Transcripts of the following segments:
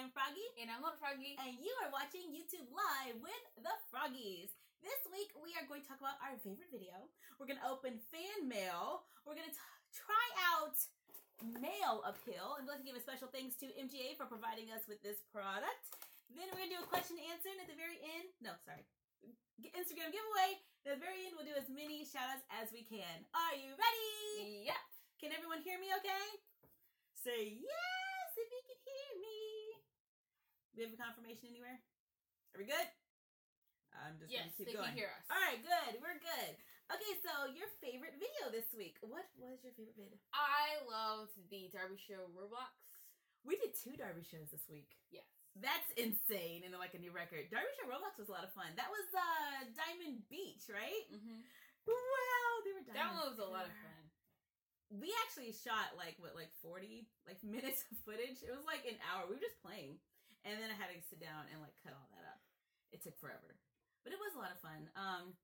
I'm Froggy. And I'm not Froggy. And you are watching YouTube Live with the Froggies. This week we are going to talk about our favorite video. We're going to open fan mail. We're going to try out Nail-a-Peel. And we'd like to give a special thanks to MGA for providing us with this product. Then we're going to do a question and answer. And at the very end, no, sorry, Instagram giveaway. At the very end, we'll do as many shout outs as we can. Are you ready? Yep. Can everyone hear me okay? Say yes if you can hear me. We have a confirmation anywhere? Are we good? I'm just yes, gonna keep they going. can hear us. All right, good. We're good. Okay, so your favorite video this week. What was your favorite video? I loved the Darbie Show Roblox. We did two Darbie shows this week. Yes. That's insane and like a new record. Darbie Show Roblox was a lot of fun. That was uh Diamond Beach, right? Mm-hmm. Wow, they were Diamond That one was a lot of fun. we actually shot like what like 40 like minutes of footage it was like an hour we were just playing and then i had to sit down and like cut all that up it took forever but it was a lot of fun um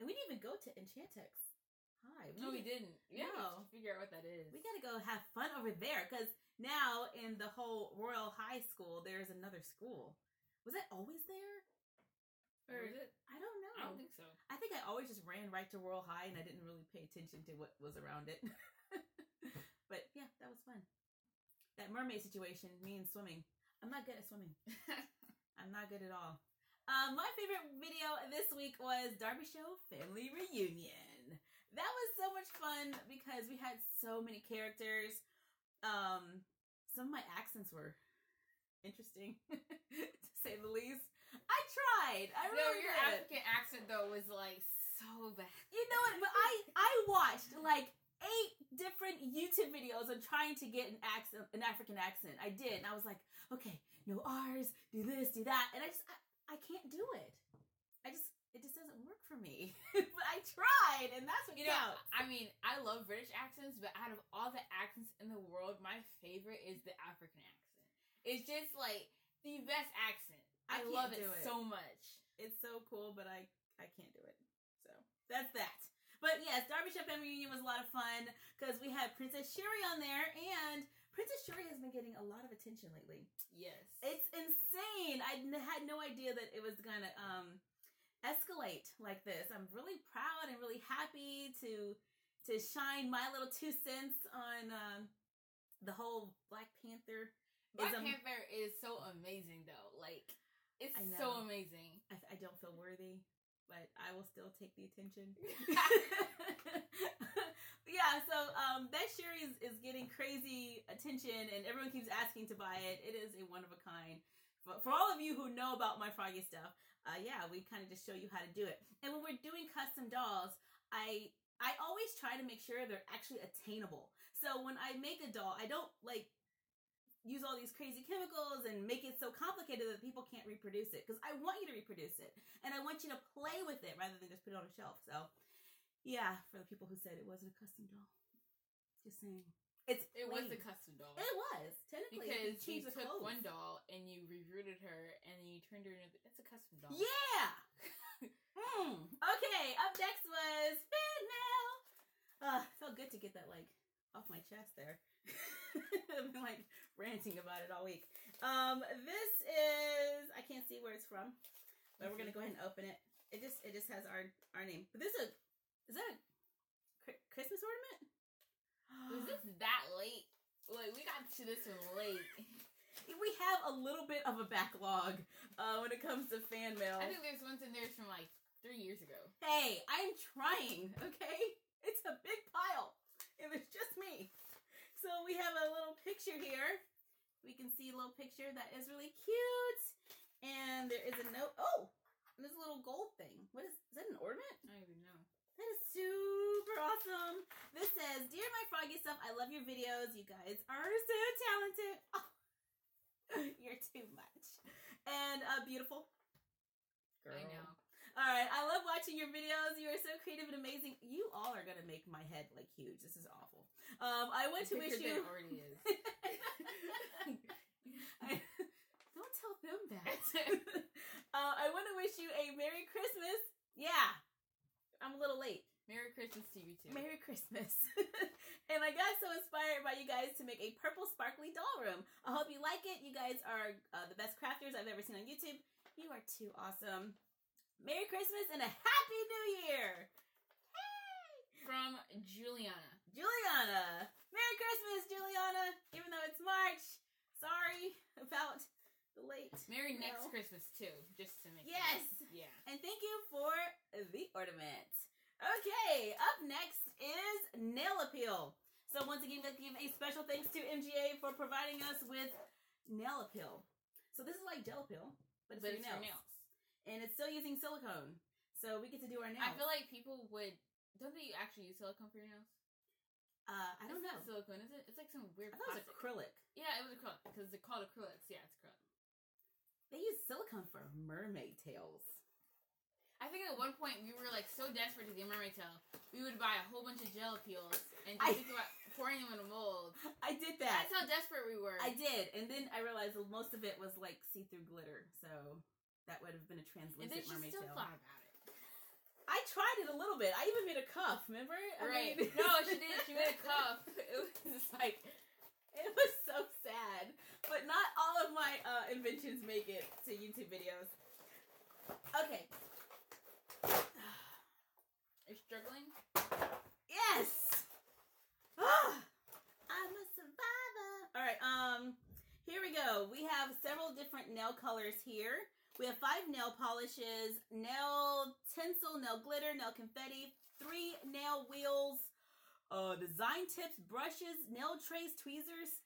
and we didn't even go to Enchantix High No, we didn't. We No. figure out what that is. we gotta go have fun over there because now in the whole royal high school there's another school was that always there Or is it? i don't know I don't think so. I think I always just ran right to Royale High and I didn't really pay attention to what was around it. but yeah, that was fun. That mermaid situation, me and swimming. I'm not good at swimming. I'm not good at all. Um, my favorite video this week was Darbie Show Family Reunion. That was so much fun because we had so many characters. Um, some of my accents were interesting, to say the least. I tried. I really no, your did. African accent though was like so bad. You know what? But I I watched like eight different YouTube videos on trying to get an accent, an African accent. I did, and I was like, okay, no R's, do this, do that, and I just I, I can't do it. I just it just doesn't work for me. but I tried, and that's what You know, counts. I mean, I love British accents, but out of all the accents in the world, my favorite is the African accent. It's just like the best accent. I I, love it, it. so much. It's so cool, but I I can't do it. So that's that. But yes, Darbie Family Reunion was a lot of fun because we had Princess Shuri on there, and Princess Shuri has been getting a lot of attention lately. Yes. It's insane. I n- had no idea that it was gonna um escalate like this. I'm really proud and really happy to to shine my little two cents on um the whole Black Panther. Black. Panther is so amazing though. Like it's so amazing. I, I don't feel worthy, but I will still take the attention. yeah, so um, that Shuri is, is getting crazy attention, and everyone keeps asking to buy it. It is a one of a kind. But for all of you who know about my Froggy stuff, uh, yeah, we kind of just show you how to do it. And when we're doing custom dolls, I I always try to make sure they're actually attainable. So when I make a doll, I don't like use all these crazy chemicals and make it so complicated that people can't reproduce it because I want you to reproduce it and I want you to play with it rather than just put it on a shelf. So, yeah, for the people who said it wasn't a custom doll, just saying it's It was a custom doll. It was technically Because you the took clothes. one doll and you rerouted her and then you turned her into it's a custom doll. Yeah. Hmm. Okay. Up next was fan mail. Uh, felt good to get that like off my chest there. Been like ranting about it all week. Um, this is I can't see where it's from, but we're gonna go ahead and open it. It just it just has our our name. But this is a is that a Christmas ornament? Was this that late? Like we got to this one late. we have a little bit of a backlog uh, when it comes to fan mail. I think there's ones in there from like three years ago. Hey, I'm trying, okay? It's a big pile, and it's just me. So we have a little picture here. We can see a little picture that is really cute. And there is a note. Oh, and there's a little gold thing. What is, is that an ornament? I don't even know. That is super awesome. This says, Dear my froggy stuff, I love your videos. You guys are so talented. Oh, you're too much. And uh, beautiful. I know. All right, I love watching your videos. You are so creative and amazing. You all are gonna make my head like huge. This is awful. Um, I want to wish you. already is. I- don't tell them that. uh, I want to wish you a Merry Christmas. Yeah, I'm a little late. Merry Christmas to you too. Merry Christmas. and I got so inspired by you guys to make a purple sparkly doll room. I hope you like it. You guys are uh, the best crafters I've ever seen on YouTube. You are too awesome. Merry Christmas and a Happy New Year! Hey! From Juliana. Juliana! Merry Christmas, Juliana! Even though it's March, sorry about the late. Merry next Christmas too, just to make Yes! It. Yeah. And thank you for the ornament. Okay, up next is Nail-a-Peel. So once again, let's give a special thanks to MGA for providing us with Nail-a-Peel. So this is like Gel-a-Peel, but it's, But for it's your for nails. And it's still using silicone. So we get to do our nails. I feel like people would. Don't they actually use silicone for your nails? uh, I don't It's know. not silicone, is it? It's like some weird. I thought it was acrylic. yeah, it was acrylic because they're called acrylics. Yeah, it's acrylic. They use silicone for mermaid tails. I think at one point we were like so desperate to get mermaid tail, we would buy a whole bunch of gel peels and I- just think about pouring them in a mold. I did that. That's how desperate we were. I did, and then I realized most of it was like see-through glitter, so that would have been a and translucent she mermaid still tail. thought about it. I tried it a little bit. I even made a cuff. Remember? I Right? made- no, she did. She made a cuff. It was just like It was so sad, but not all of my uh, inventions make it to YouTube videos. Okay. you're struggling. Yes. Ah, I'm a survivor. All right. Um. Here we go. We have several different nail colors here. We have five nail polishes, nail tinsel, nail glitter, nail confetti, three nail wheels, uh, design tips, brushes, nail trays, tweezers,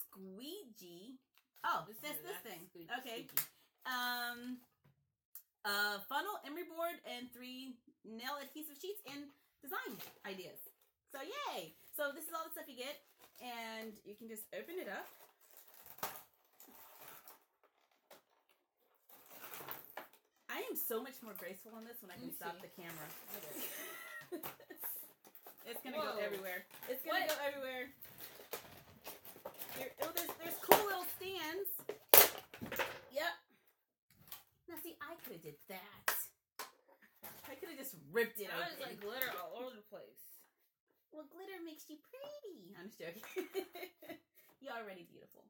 squeegee. Oh, This that's is- this thing. squeaky- Okay. Um, uh, funnel, emery board, and three nail adhesive sheets and design ideas. So yay! So this is all the stuff you get, and you can just open it up. I am so much more graceful on this when I can stop the camera. It's gonna go everywhere. It's gonna What? go everywhere. Here, oh, there's there's cool little stands. Yep. Now see, I could have did that. I could have just ripped it That was like glitter all over the place. well, glitter makes you pretty. I'm just joking. You're already beautiful.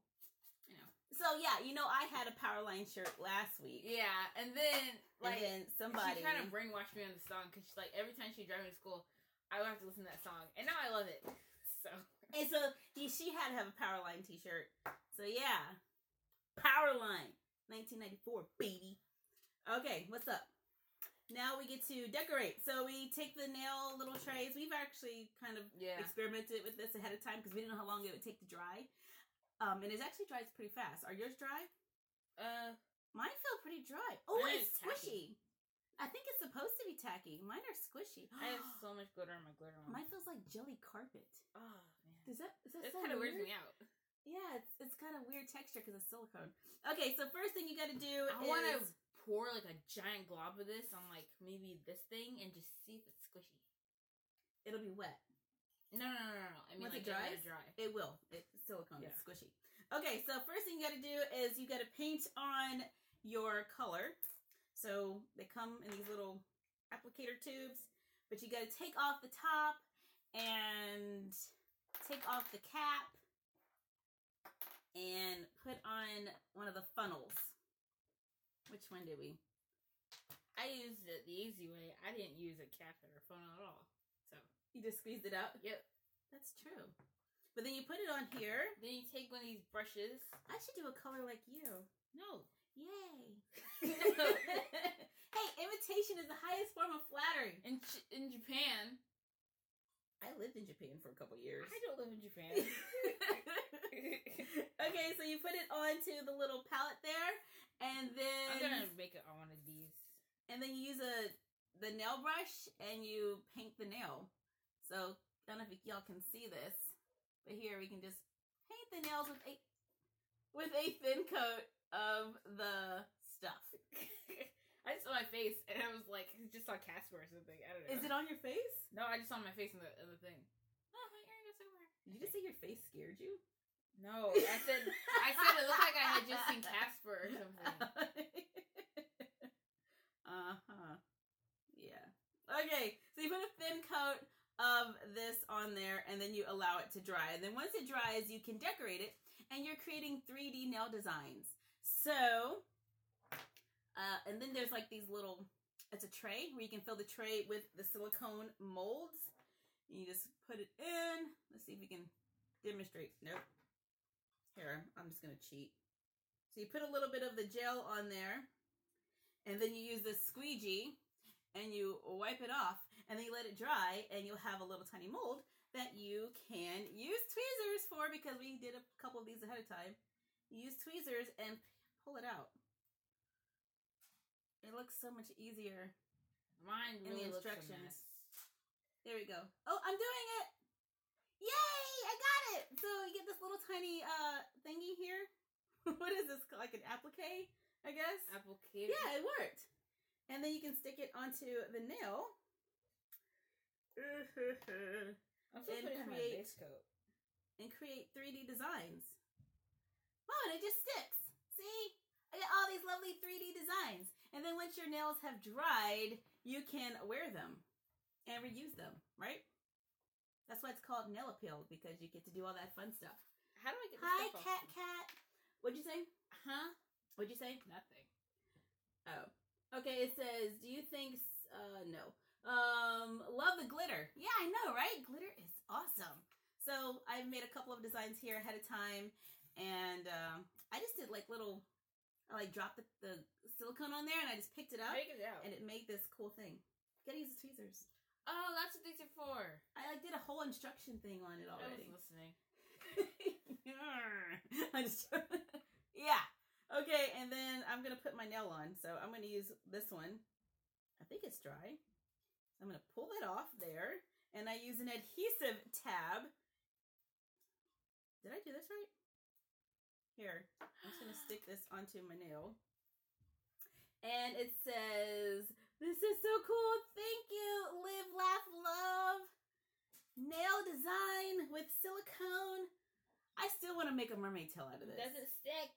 So yeah, you know, I had a Powerline shirt last week. Yeah, and then and like then somebody she kind of brainwashed me on the song because like every time she drive me to school, I would have to listen to that song, and now I love it. So And so she had to have a Powerline t-shirt. So yeah. Powerline. 1994, baby. Okay, what's up? Now we get to decorate. So we take the nail little trays. We've actually kind of yeah, experimented with this ahead of time because we didn't know how long it would take to dry. Um, and it actually dries pretty fast. Are yours dry? uh, Mine feel pretty dry. Oh, it's squishy. I think it's supposed to be tacky. Mine are squishy. I have so much glitter on my glitter one. Mine feels like jelly carpet. oh man, Is that is that kind of weirds me out. Yeah, it's it's kind of weird texture because it's silicone. Okay, so first thing you got to do is I is want to pour like a giant glob of this on like maybe this thing and just see if it's squishy. it'll be wet. No, no, no, no, no. I mean Once like it dries? dry. It will. It's silicone. It's squishy. Okay, so first thing you got to do is you got to paint on your color. So they come in these little applicator tubes, but you got to take off the top and take off the cap and put on one of the funnels. Which one did we? I used it the easy way. I didn't use a catheter or funnel at all. So You just squeezed it out. yep. That's true. But then you put it on here. Then you take one of these brushes. I should do a color like you. No. Yay. hey, imitation is the highest form of flattery. In J- in Japan, I lived in Japan for a couple years. I don't live in Japan. okay, so you put it onto the little palette there, and then I'm gonna make it on one of these. and then you use a the nail brush and you paint the nail. So I don't know if y'all can see this, but here we can just paint the nails with a with a thin coat of the stuff. I just saw my face and I was like, I just saw Casper or something. I don't know. Is it on your face? No, I just saw my face in the, in the thing. Oh, my earring is somewhere. Did you just say your face scared you? No, I said I said it looked like I had just seen Casper or something. uh huh. Yeah. Okay, so you put a thin coat of this this on there and then you allow it to dry. And then once it dries, you can decorate it and you're creating 3D nail designs. So, uh, and then there's like these little, it's a tray where you can fill the tray with the silicone molds. You just put it in. Let's see if we can demonstrate. Nope. Here, I'm just going to cheat. So you put a little bit of the gel on there and then you use the squeegee and you wipe it off and then you let it dry and you'll have a little tiny mold that you can use tweezers for because we did a couple of these ahead of time. Use tweezers and pull it out. It looks so much easier. Mine In the really looks a instructions. There we go. Oh, I'm doing it! Yay! I got it! So you get this little tiny uh thingy here. what is this? Like an applique, I guess? Applique. Yeah, it worked. And then you can stick it onto the nail. I'm still and putting it my create- base coat. and create 3D designs. Oh, and it just sticks. See? I got all these lovely 3D designs. And then once your nails have dried, you can wear them and reuse them, right? That's why it's called Nail-a-Peel because you get to do all that fun stuff. How do I get this Hi, stuff off? cat, cat. What'd you say? Huh? What'd you say? Nothing. Oh. Okay, it says, do you think, uh, no. Um, love the glitter. Yeah, I know, right? Glitter is awesome. So I've made a couple of designs here ahead of time, and um, I just did like little, I like dropped the, the silicone on there, and I just picked it up, it and it made this cool thing. Gotta use the tweezers. oh, that's what these are for. I like did a whole instruction thing on it already. I was listening. I just, yeah. Okay, and then I'm gonna put my nail on. So I'm gonna use this one. I think it's dry. I'm gonna pull that off there, and I use an adhesive tab. Did I do this right? Here, I'm just gonna stick this onto my nail. And it says, This is so cool. Thank you. Live, laugh, love. Nail design with silicone. I still want to make a mermaid tail out of this. Doesn't stick.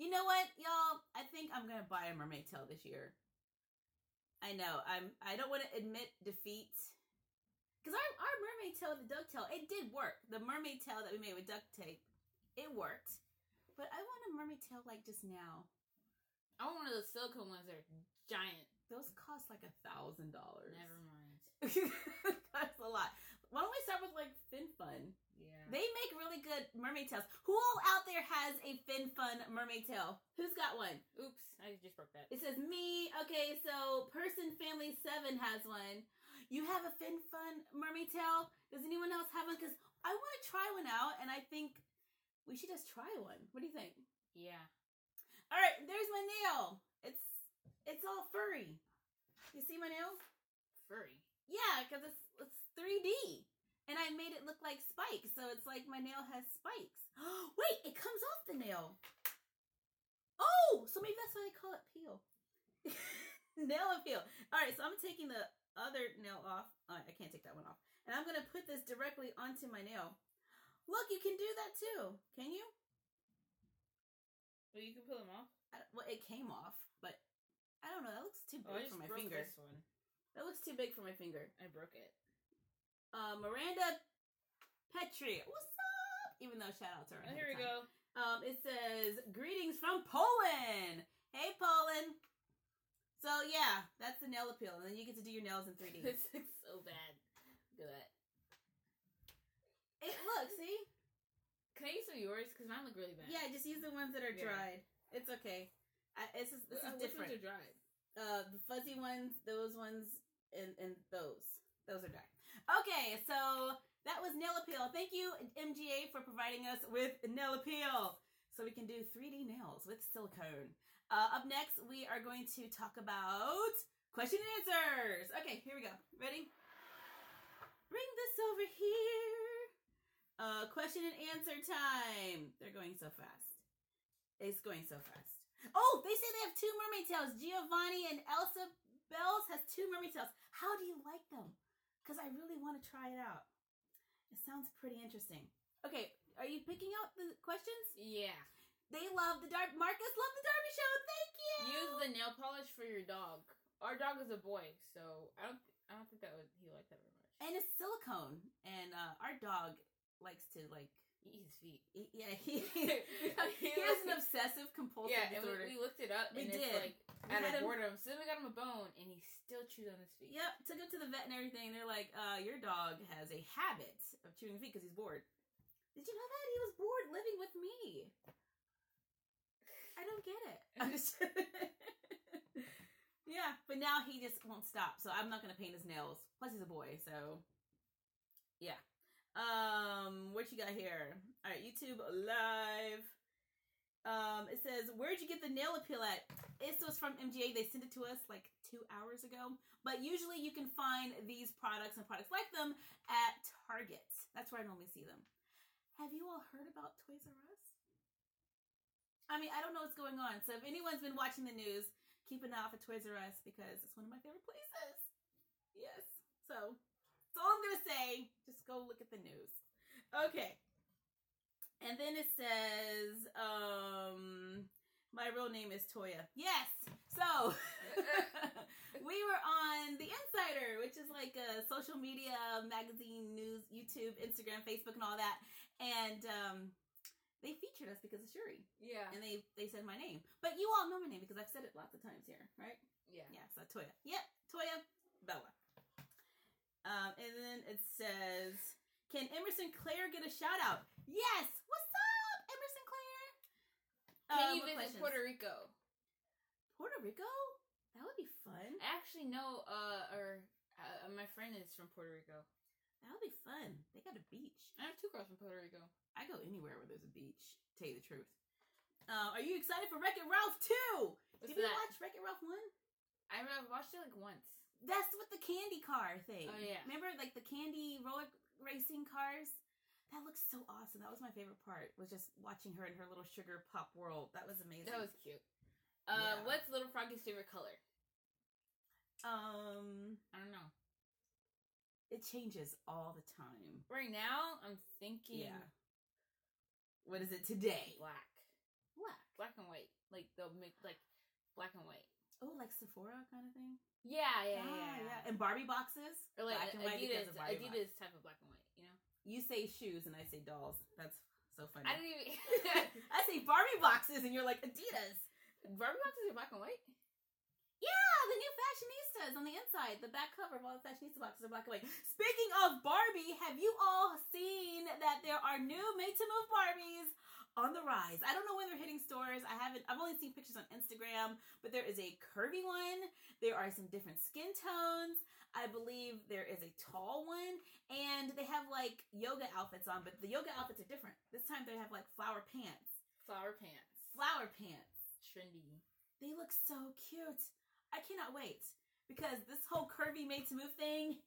You know what, y'all? I think I'm gonna buy a mermaid tail this year. I know. I'm. I don't want to admit defeat. Cause our our mermaid tail, the duck tail, it did work. The mermaid tail that we made with duct tape, it worked. But I want a mermaid tail like just now. I want one of those silicone ones that are giant. Those cost like a thousand dollars. Never mind. That's a lot. Why don't we start with like Fin Fun? Yeah. They make really good mermaid tails. Who all out there has a Fin Fun mermaid tail? Who's got one? Oops, I just broke that. It says me. Okay, so person family seven has one. You have a Fin Fun mermaid tail. Does anyone else have one? Because I want to try one out, and I think we should just try one. What do you think? Yeah. All right, there's my nail. It's it's all furry. You see my nail? Furry. Yeah, because it's it's 3D, and I made it look like spikes, so it's like my nail has spikes. Oh, Wait, it comes off the nail. Oh, so maybe that's why they call it peel. Nail-a-Peel. All right, so I'm taking the other nail off. Right, I can't take that one off, and I'm gonna put this directly onto my nail. Look, you can do that too. Can you? Well, you can pull them off. I, well, it came off, but I don't know. That looks too Oh, big just for my broke finger. this one. That looks too big for my finger. I broke it. Uh, Miranda Petri. What's up? Even though shout outs are Oh, here we go. Um, it says greetings from Poland. Hey, Poland. So yeah, that's the Nail-a-Peel, and then you get to do your nails in 3D. this looks so bad. Look at that. it look, see? Can I use some of yours? Because mine look really bad. Yeah, just use the ones that are Yeah. dried. It's okay. I, it's just, this Uh, is which different. ones are dried? uh the fuzzy ones, those ones, and and those. Those are dark. Okay, so that was Nail-a-Peel. Thank you, MGA, for providing us with Nail-a-Peel. So we can do 3D nails with silicone. Uh, up next, we are going to talk about question and answers. Okay, here we go. Ready? Bring this over here. Uh, question and answer time. They're going so fast. It's going so fast. Oh, they say they have two mermaid tails. Giovanni and Elsa Bells has two mermaid tails. How do you like them? Because I really want to try it out. It sounds pretty interesting. Okay, are you picking out the questions? Yeah. They love the Dark. Marcus love the Darbie Show. Thank you. Use the nail polish for your dog. Our dog is a boy, so I don't. I don't think that would he like that very much. and it's silicone. And uh, our dog likes to like Eat his feet. yeah he he has an obsessive compulsive Yeah, disorder. we, we looked it up, We and did. it's like We out of him- boredom. So then we got him a bone, and he still chews on his feet. Yep, took him to the vet and everything. They're like, uh, your dog has a habit of chewing feet because he's bored. Did you know that he was bored living with me? I don't get it. I'm just yeah, but now he just won't stop. So I'm not gonna paint his nails. Plus he's a boy, so yeah. Um, what you got here? All right, YouTube live. Um, it says, "Where'd you get the Nail-a-Peel at?" It was from MGA. They sent it to us like two hours ago. But usually, you can find these products and products like them at Target. That's where I normally see them. Have you all heard about Toys R Us? I mean, I don't know what's going on. So if anyone's been watching the news, keep an eye out for Toys R Us because it's one of my favorite places. Yes. So that's all I'm gonna say. Just go look at the news. Okay. And then it says, um, my real name is Toya. Yes. So we were on the Insider, which is like a social media magazine, news, YouTube, Instagram, Facebook, and all that. And um, they featured us because of Shuri, Yeah. and they they said my name. But you all know my name because I've said it lots of times here, right? Yeah. Yeah, so Toya. Yep, Toya Bella. Um, and then it says, "Can Emerson Claire get a shout out?" Yes. What's up, Emerson Claire? Can Uh, you visit questions? Puerto Rico? Puerto Rico? That would be fun. I actually know, uh, or uh, my friend is from Puerto Rico. That would be fun. They got a beach. I have two girls from Puerto Rico. I go anywhere where there's a beach. Tell you the truth. Uh, are you excited for Wreck It Ralph 2? Did you watch Wreck It Ralph 1? I watched it like once. That's with the candy car thing. Oh, yeah. Remember like the candy roller racing cars? That looks so awesome. That was my favorite part. Was just watching her in her little sugar pop world. That was amazing. That was cute. Uh, Yeah. what's Little Froggy's favorite color? um I don't know. it changes all the time. Right now, I'm thinking Yeah. What is it today? black, Black. black and white, like the mix, like black and white. Oh, like Sephora kind of thing? Yeah, yeah, Ah, yeah. And Barbie boxes? Or like Black and white Adidas, of Barbie box. Adidas type of black and white. You know, You say shoes and I say dolls. That's so funny. I didn't even. I say Barbie boxes and you're like Adidas. Barbie boxes are black and white. Yeah, the new fashionistas on the inside. The back cover of all the fashionista boxes are black and white. Speaking of Barbie, have you all seen that there are new made to move Barbies on the rise? I don't know when they're hitting stores. I haven't. I've only seen pictures on Instagram, but there is a curvy one. There are some different skin tones. I believe there is a tall one, and they have like yoga outfits on, but the yoga outfits are different. This time they have like flower pants. Flower pants. Flower pants. Trendy. They look so cute. I cannot wait because this whole curvy made to move thing.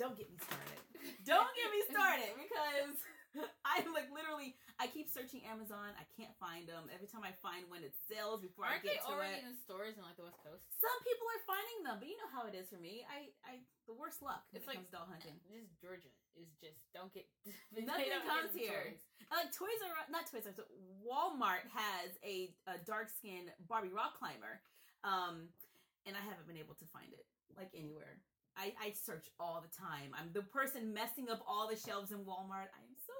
Don't get me started. Don't get me started because I'm like literally. I keep searching Amazon. I can't find them. Every time I find one, it sells before Aren't I get they to already it. in stores in like the West Coast? Some people are finding them, but you know how it is for me. I, I, the worst luck when It's it like- comes doll hunting. Just Georgia is just don't get. Nothing don't comes here. stores. Like Toys R not Toys R Walmart has a, a dark skinned Barbie rock climber, um, and I haven't been able to find it like anywhere. I, I search all the time. I'm the person messing up all the shelves in Walmart. I am so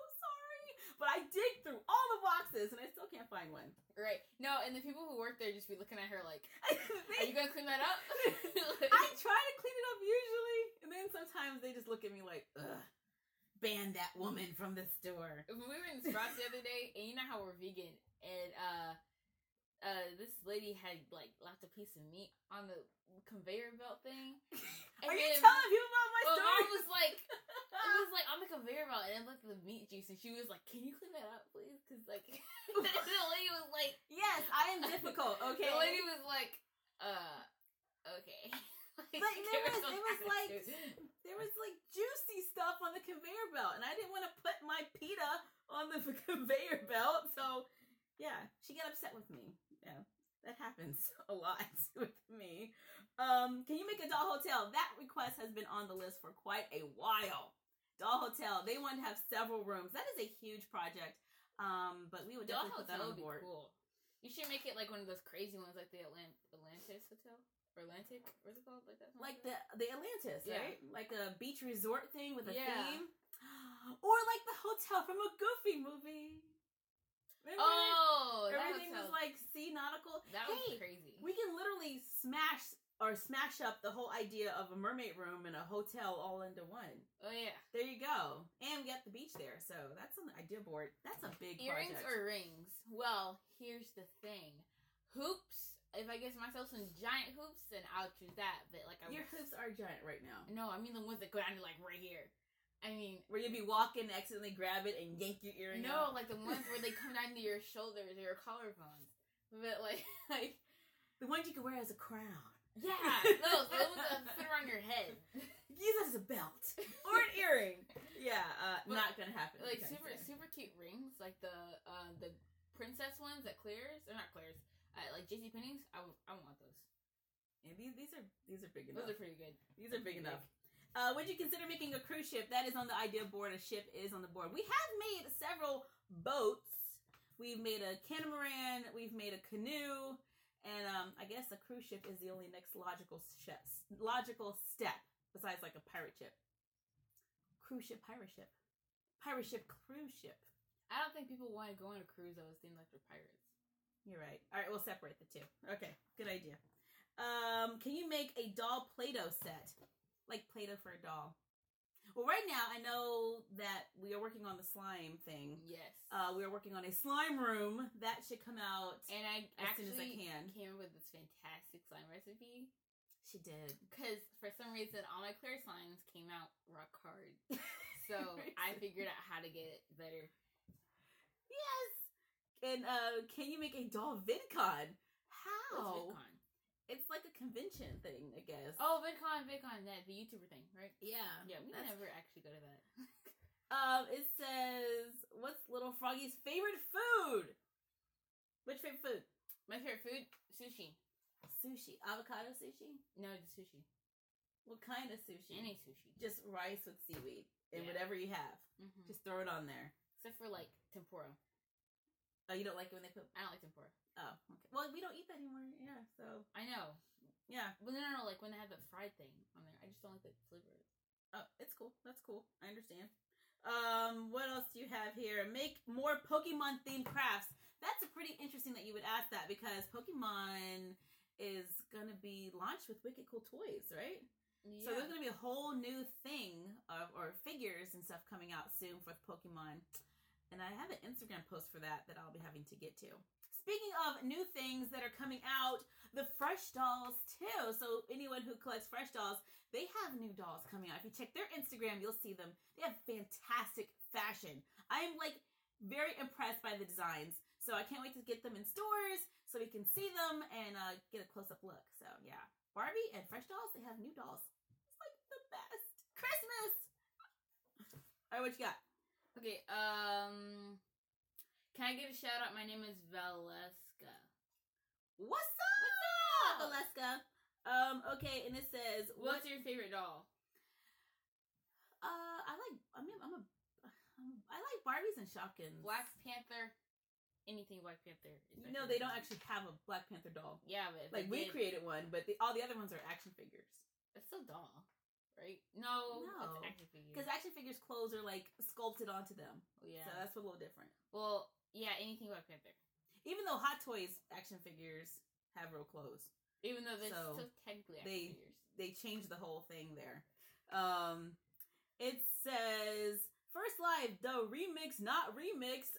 but I dig through all the boxes and I still can't find one. Right. No, and the people who work there just be looking at her like, "Are you gonna clean that up?" I try to clean it up usually, and then sometimes they just look at me like, ugh, ban that woman from the store. We were in Sprouts the other day, and you know how we're vegan, and uh, uh, this lady had like left a piece of meat on the conveyor belt thing. And Are you then- telling people about my Well, story? mom was like, it was like on the conveyor belt, and it looked like the meat juice, and she was like, "Can you clean that up, please?" Because like, the lady was like, yes, I am difficult. Okay, the lady was like, "Uh, okay." Like, But there was- it was like- there was like juicy stuff on the conveyor belt, and I didn't want to put my pita on the conveyor belt. So, yeah, she got upset with me. Yeah, that happens a lot with me. Um, can you make a doll hotel? That request has been on the list for quite a while. Doll hotel. They want to have several rooms. That is a huge project. Um, but we would Doll definitely put that Hotel on would be board. cool. You should make it like one of those crazy ones, like the Atlant- Atlantis Hotel. or Atlantic. What's it called? Like that? like the the Atlantis, Yeah. right? Like a beach resort thing with a Yeah. theme, or like the hotel from a Goofy movie. Remember? Oh, everything was hotel- like sea nautical. that hey, was crazy. we can literally smash or smash up the whole idea of a mermaid room and a hotel all into one. oh yeah, There you go, and we got the beach there, so that's on the idea board. That's a big earrings project. or rings. Well, here's the thing, hoops. If I get myself some giant hoops, then I'll choose that. But like, I Your hoops are giant right now. No, I mean the ones that go down to like right here. I mean, Where you'd be walking, accidentally grab it, and yank your earring no, out. like the ones where they come down to your shoulders or your collarbones. But like, like The ones you could wear as a crown. yeah, those the ones that fit around your head. Use as a belt or an earring. Yeah, uh, not gonna happen. like super soon. super cute rings, like the uh the princess ones at Claire's. They're not Claire's. Uh, like JC Penney's. I, w- I want those. Yeah, these these are these are big enough. Those are pretty good. these are big enough. Uh, would you consider making a cruise ship? That is on the idea board. A ship is on the board. We have made several boats. We've made a catamaran. We've made a canoe, and um, I guess a cruise ship is the only next logical step. Logical step besides like a pirate ship. Cruise ship, pirate ship, pirate ship, cruise ship. I don't think people want to go on a cruise that was themed like they're pirates. You're right. All right, we'll separate the two. Okay, good idea. Um, can you make a doll Play-Doh set, like Play-Doh for a doll? Well, right now I know that we are working on the slime thing. Yes. Uh, we are working on a slime room that should come out and I as soon as I can. came up with this fantastic slime recipe She did. because for some reason all my clear slimes came out rock hard. So I figured out how to get it better. yes. And uh, can you make a doll VidCon? How? It's like a convention thing, I guess. Oh, VidCon, VidCon, that the YouTuber thing, right? yeah. Yeah, we That's- never actually go to that. Um, it says, "What's Little Froggy's favorite food?" Which favorite food? My favorite food, sushi. Sushi, avocado sushi. No, just sushi. What kind of sushi? Any sushi. Just rice with seaweed and Yeah. whatever you have. hmm Just throw it on there. Except for like tempura. Oh, you don't like it when they put? I don't like tempura. Oh, okay. Well, we don't eat that anymore. Yeah. So I know. yeah. But no, no, no, like when they have the fried thing on there. I just don't like the flavor. Oh, it's cool. That's cool. I understand. Um, what else do you have here? Make more Pokemon themed crafts. That's a pretty interesting that you would ask that because Pokemon is gonna be launched with Wicked Cool Toys, right? Yeah. So there's gonna be a whole new thing of or figures and stuff coming out soon for Pokemon, and I have an Instagram post for that that I'll be having to get to. Speaking of new things that are coming out, the Fresh dolls too. So anyone who collects Fresh dolls, they have new dolls coming out. If you check their Instagram, you'll see them. They have fantastic fashion. I am like very impressed by the designs. So I can't wait to get them in stores so we can see them and uh, get a close up look. So yeah, Barbie and Fresh dolls, they have new dolls. It's like the best Christmas. All right, what you got? Okay, um can I give a shout out? My name is Valeska. What's up? What's up? Valeska? Um, okay, and it says what? What's your favorite doll? Uh, I like. I mean, I'm a. I like Barbies and Shopkins. Black Panther. Anything Black Panther. No, they don't actually have a Black Panther doll. Yeah, but Like we did, created one, but the, all the other ones are action figures. it's still doll, right? No, No, it's action. Because action figures' clothes are like sculpted onto them, Oh, yeah. so that's a little different. well, yeah, anything Black Panther. Even though Hot Toys action figures have real clothes, Even though they're So, still technically action they- figures. they changed the whole thing there. Um, it says first live the remix, not remix.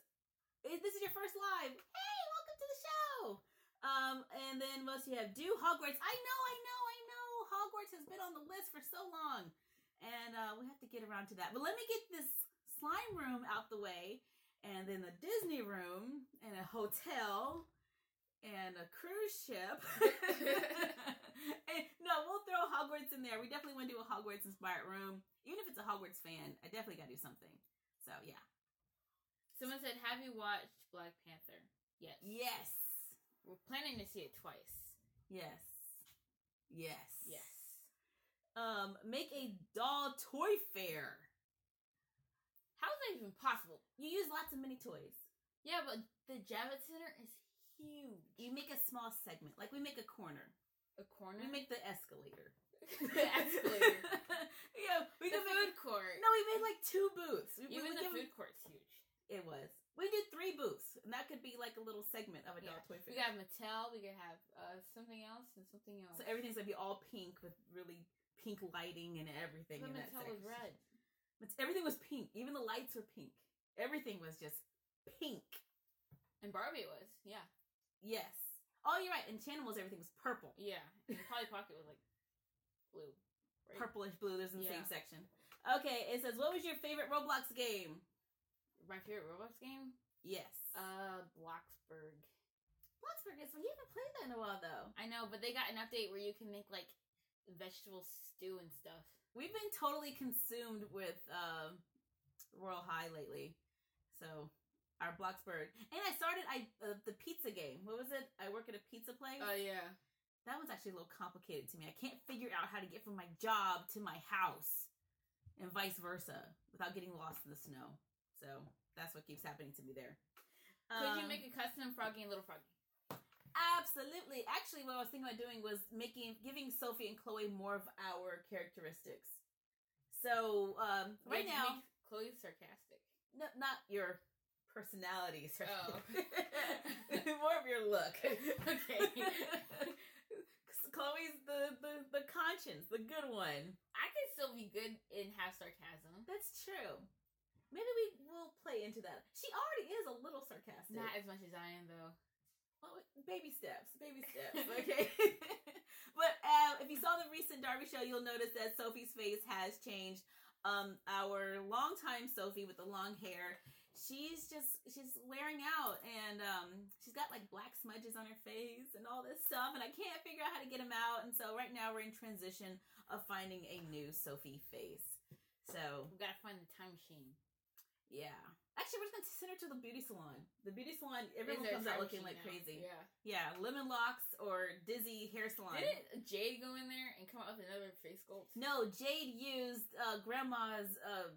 If this is your first live, hey, welcome to the show. Um, and then what else you have? Do Hogwarts? I know, I know. Hogwarts has been on the list for so long, and uh, we have to get around to that. But let me get this slime room out the way, and then the Disney room, and a hotel, and a cruise ship. and, no, we'll throw Hogwarts in there. We definitely want to do a Hogwarts inspired room. Even if it's a Hogwarts fan, I definitely got to do something. So, yeah. Someone said, "Have you watched Black Panther?" Yes. Yes. We're planning to see it twice. Yes. Yes. Yes. Um, make a doll toy fair. How is that even possible? You use lots of mini toys. Yeah, but the Javits Center is huge. You make a small segment, like we make a corner. A corner. We make the escalator. the escalator. yeah, we the food make. court. No, we made like two booths. We, we Even would the food court's huge. It was. We did three booths, and that could be like a little segment of a Yeah. doll toy We fair. got Mattel. We could have uh, something else and something else. So everything's gonna be all pink with really pink lighting and everything But in that Mattel was red. But everything was pink. Even the lights were pink. Everything was just pink. And Barbie was. Yeah. Yes. Oh, you're right. Enchantimals, everything was purple, Yeah. And Polly Pocket was like blue. Right? purplish blue. There's in the Yeah. same section. Okay, it says, "What was your favorite Roblox game?" My favorite Roblox game? Yes. Uh, Bloxburg. Bloxburg is fun. You haven't played that in a while, though. I know, but they got an update where you can make like vegetable stew and stuff. We've been totally consumed with um Royale High lately, so our Bloxburg. And I started I uh, the pizza game. What was it? I work at a pizza place. Oh yeah. that one's actually a little complicated to me. I can't figure out how to get from my job to my house, and vice versa, without getting lost in the snow. So that's what keeps happening to me there. Could you Um, make a custom Froggy and Little Froggy? Absolutely. Actually, what I was thinking about doing was making giving Sophie and Chloe more of our characteristics. So um, right now, make Chloe sarcastic. no, not your personality. Oh. more of your look. Okay. Chloe's the, the the conscience, the good one. I can still be good and have sarcasm. That's true. Maybe we will play into that. She already is a little sarcastic. Not as much as I am though. Well, baby steps, baby steps. Okay. but uh, if you saw the recent Darbie show, you'll notice that Sophie's face has changed. Um, our longtime Sophie with the long hair, she's just she's wearing out, and um, she's got like black smudges on her face and all this stuff, and I can't figure out how to get them out. And so right now we're in transition of finding a new Sophie face. So We gotta find the time machine. Yeah. Actually, we're just gonna send her to the beauty salon. The beauty salon, everyone Is there a comes out looking like now? crazy. Yeah. Yeah, lemon locks or dizzy hair salon. Didn't Jade go in there and come up with another face sculpt? No, Jade used uh, grandma's uh,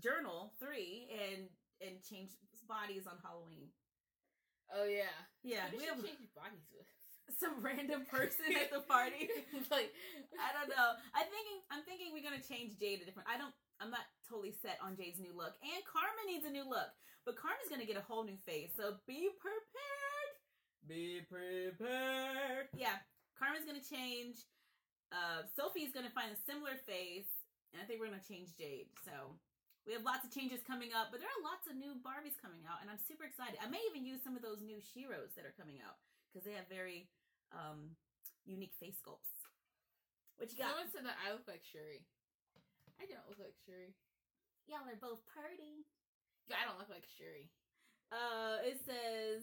journal three and and changed bodies on Halloween. Oh yeah. Yeah, we have she change bodies with? some random person at the party. like I don't know. I am thinking I'm thinking we're gonna change Jade a different. I don't. I'm not totally set on Jade's new look, and Karma needs a new look. But Karma's gonna get a whole new face, so be prepared. Be prepared. Yeah, Karma's gonna change. Uh, Sophie's gonna find a similar face, and I think we're gonna change Jade. So we have lots of changes coming up, but there are lots of new Barbies coming out, and I'm super excited. I may even use some of those new Sheroes that are coming out because they have very um, unique face sculpts. What you got? someone said that I look like Shuri. I don't look like Shuri. Y'all are both pretty. I don't look like Shuri. Uh, it says,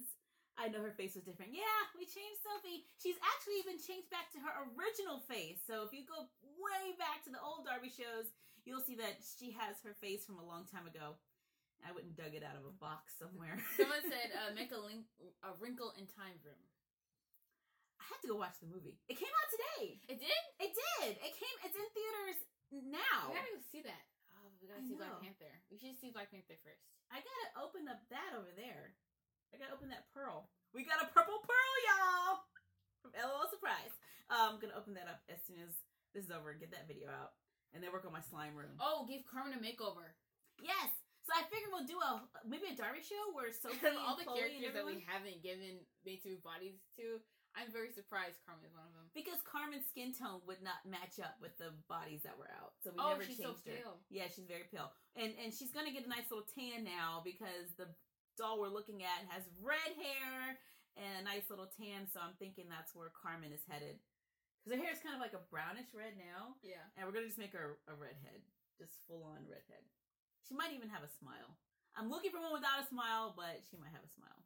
I know her face was different. Yeah, we changed Sophie. She's actually even changed back to her original face. So if you go way back to the old Darbie shows, you'll see that she has her face from a long time ago. I wouldn't dug it out of a box somewhere. Someone said uh, make a link a wrinkle in time room. I had to go watch the movie. It came out today. It did. It did. It came. It's in theaters now. We gotta go see that. Oh, we gotta I see know. Black Panther. We should see Black Panther first. I gotta open up that over there. I gotta open that pearl. We got a purple pearl, y'all, from LOL Surprise. Uh, I'm gonna open that up as soon as this is over and get that video out, and then work on my slime room. Oh, give Carmen a makeover. Yes. So I figured we'll do a maybe a Darbie show where Sophie all the Chloe characters that we haven't given made to bodies to, I'm very surprised Carmen is one of them. because Carmen's skin tone would not match up with the bodies that were out, so we oh, never she's so changed her. pale. Yeah, she's very pale, and and she's gonna get a nice little tan now because the doll we're looking at has red hair and a nice little tan. So I'm thinking that's where Carmen is headed because her hair is kind of like a brownish red now, Yeah. and we're gonna just make her a redhead, just full on redhead. She might even have a smile. I'm looking for one without a smile, but she might have a smile.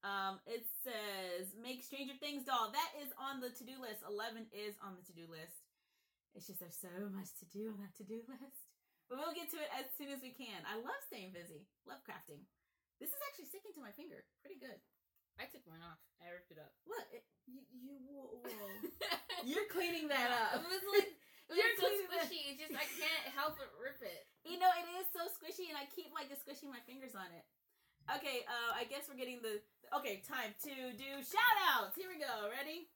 Um, it says make Stranger Things doll. That is on the to do list. Eleven is on the to do list. It's just there's so much to do on that to do list. But we'll get to it as soon as we can. I love staying busy. Love crafting. This is actually sticking to my finger. Pretty good. I took mine off. I ripped it up. Look, it, you, you whoa, whoa. You're cleaning that up. It up. was like it was You're so cleaning that- squishy. It's just I can't help but rip it. You know, it is so squishy, and I keep like just squishing my fingers on it. Okay, uh, I guess we're getting the okay time to do shout outs. Here we go. Ready?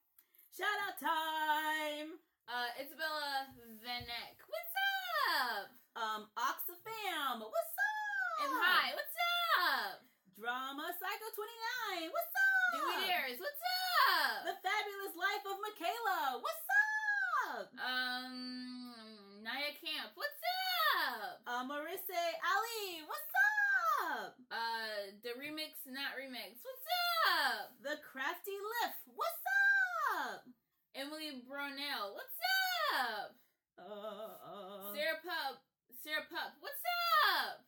Shout out time. Uh, Isabella Vanek. What's up? Um, Oxafam. What's up? And hi, what's up? Drama Psycho 29. What's up? Dewey Dares, what's up? The Fabulous Life of Michaela. What's up? Um, Naya Camp, what's up? Uh, Marissa Ali. What's up? Uh, the remix, not remix, what's up? The Crafty Lift. What's up? Emily Bronell, what's up? Uh, uh, Sarah Pup, Sarah Pup, what's up?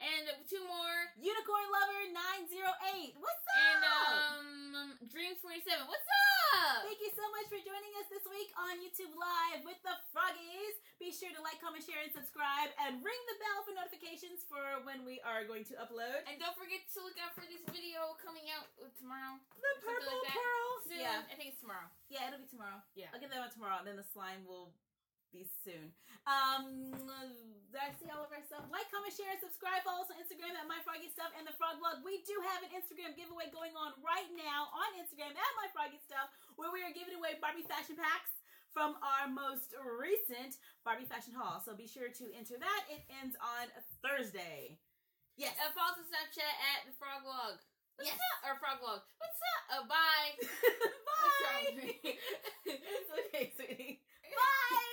And two more. Unicorn Lover 908. What's up? And um, Dreams 47, what's up? Thank you so much for joining us this week on YouTube Live with the Froggies. Be sure to like, comment, share, and subscribe, and ring the bell for notifications for when we are going to upload. And don't forget to look out for this video coming out tomorrow. The purple like pearl. Soon. Yeah, I think it's tomorrow. yeah, it'll be tomorrow. Yeah. I'll get that one tomorrow, and then the slime will be soon. Um, that's see all of our stuff. Like, comment, share, and subscribe. Follow us on Instagram at My Froggy Stuff and the Frog Blog. We do have an Instagram giveaway going on right now on Instagram at My Froggy Stuff, where we are giving away Barbie fashion packs from our most recent Barbie Fashion Haul. So be sure to enter that. It ends on Thursday. Yes. And follow us Snapchat at the Frog Log. What's yes. up? Or Frog Log. What's up? Uh, bye. bye. It's okay, sweetie. Bye.